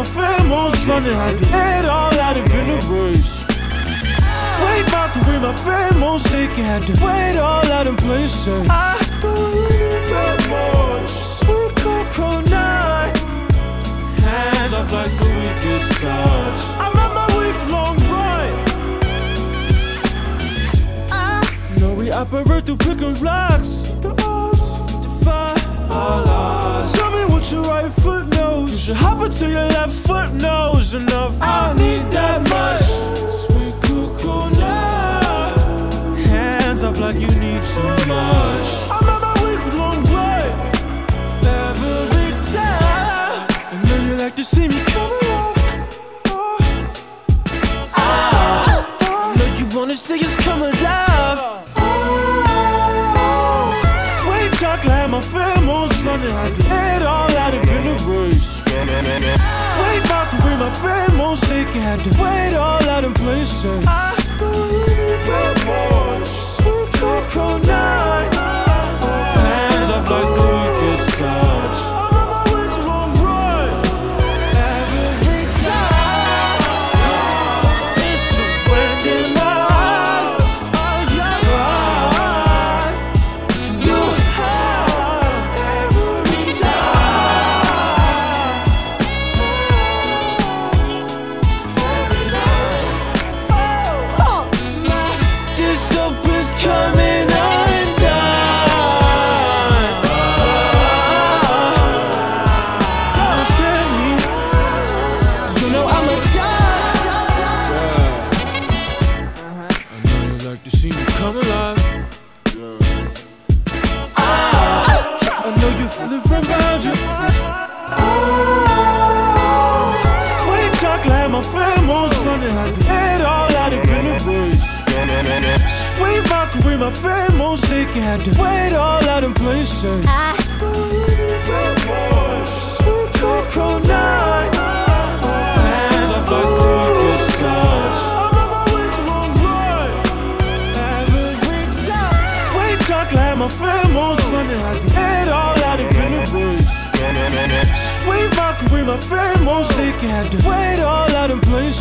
my pheromones running. Had to head all out of in a race. Sweet mockery, my pheromones taking. Had to wait all out in sight. I believe that much. Sweet cocoa night. Hands up like the weakest touch. I'm on my week long run. I know we operate through picking rocks. Until your left foot knows enough. I don't need that much. Sweet cuckoo. Hands off like you need so much. I'm on my week long run. Every time. I know you like to see me come alive. Oh. Ah. I know you wanna see us come alive. Oh. Sweet chocolate, my pheromones running. Had Had to wait all out in sight. I come alive. Ah, I know you feel it from behind you. Sweet chocolate, my pheromones running. Had to head all out of a. Sweet mockery, my pheromones taking. Had to wait all out in plain my pheromones running. Had to head all out of race. Sweet mockery, my pheromones taking. Had to wait all out in plain.